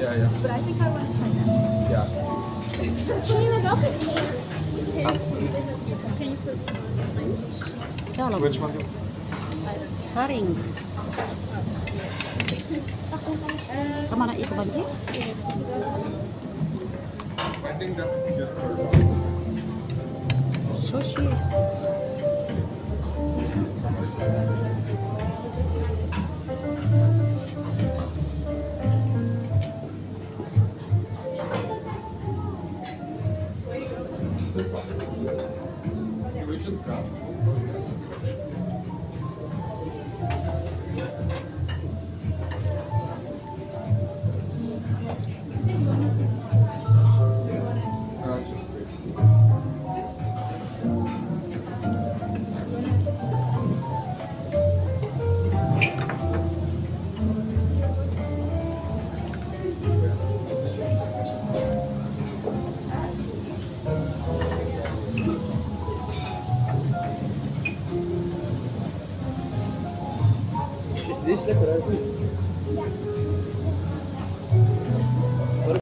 Yeah, yeah, But I think I want to try that. yeah. Can you look at Taste. Can you put Siya lang. Which one? do- Haring. Tama na ito ba niya? I think that's good. for Sushi. We just grab. This look at